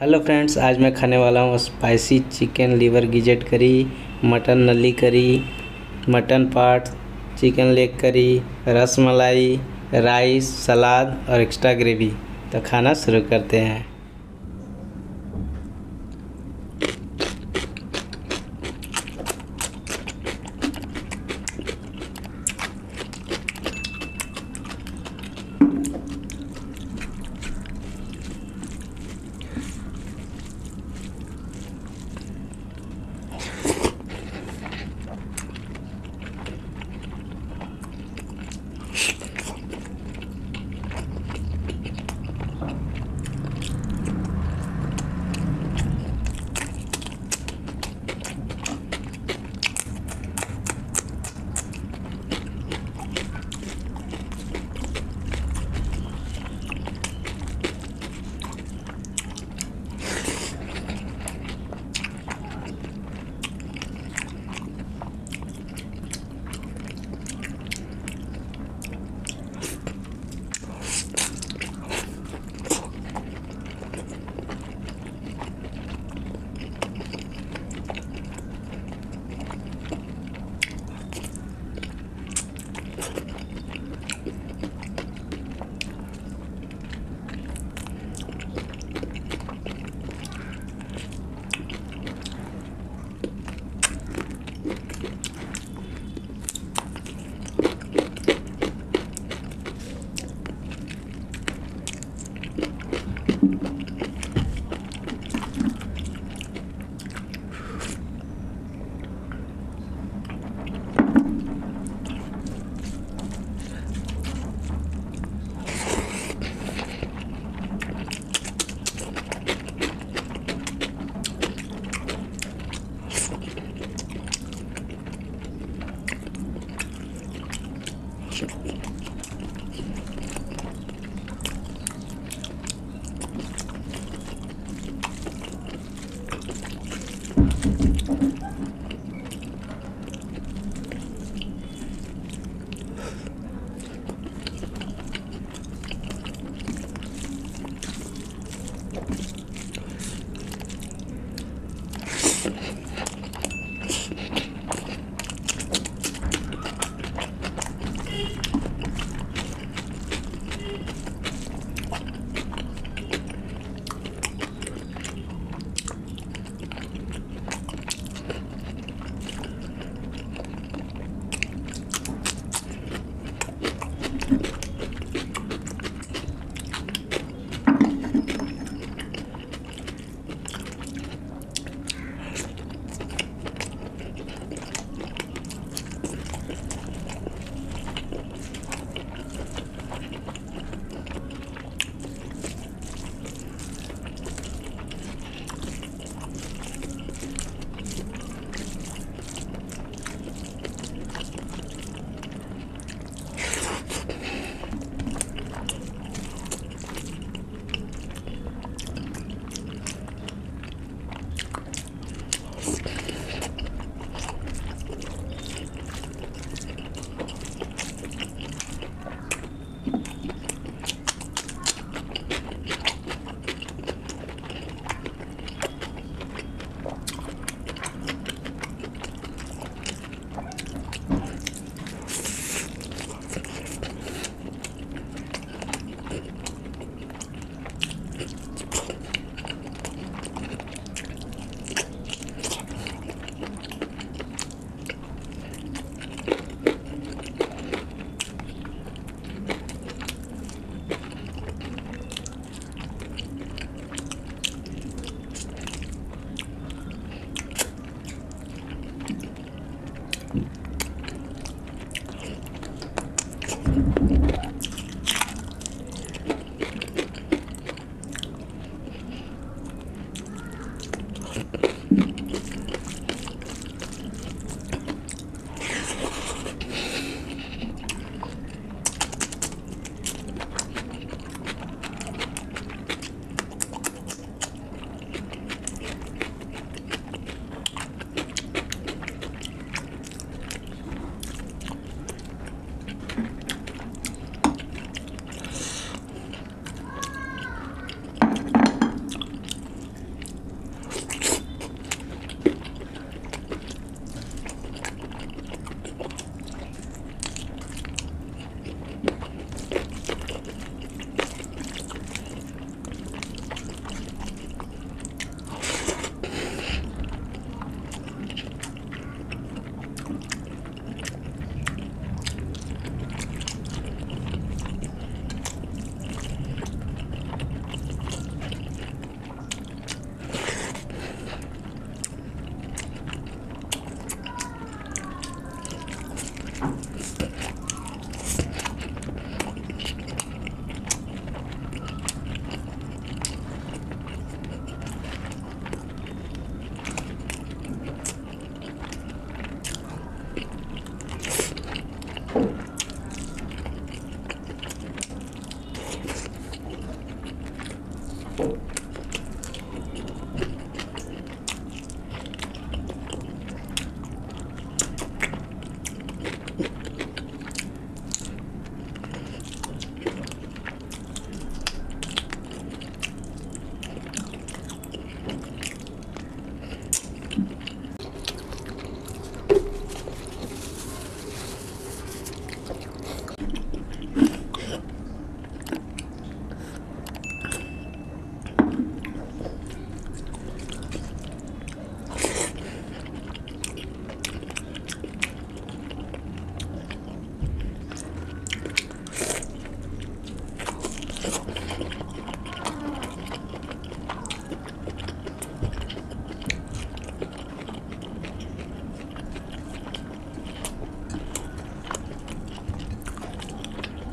Hello friends, आज मैं खाने वाला हूँ स्पाइसी चिकन लीवर गिजेट करी, मटन नली करी, मटन पाट, चिकन लेग करी रस मलाई राइस, सलाद और एक्स्ट्रा ग्रेवी। तो खाना शुरू करते हैं।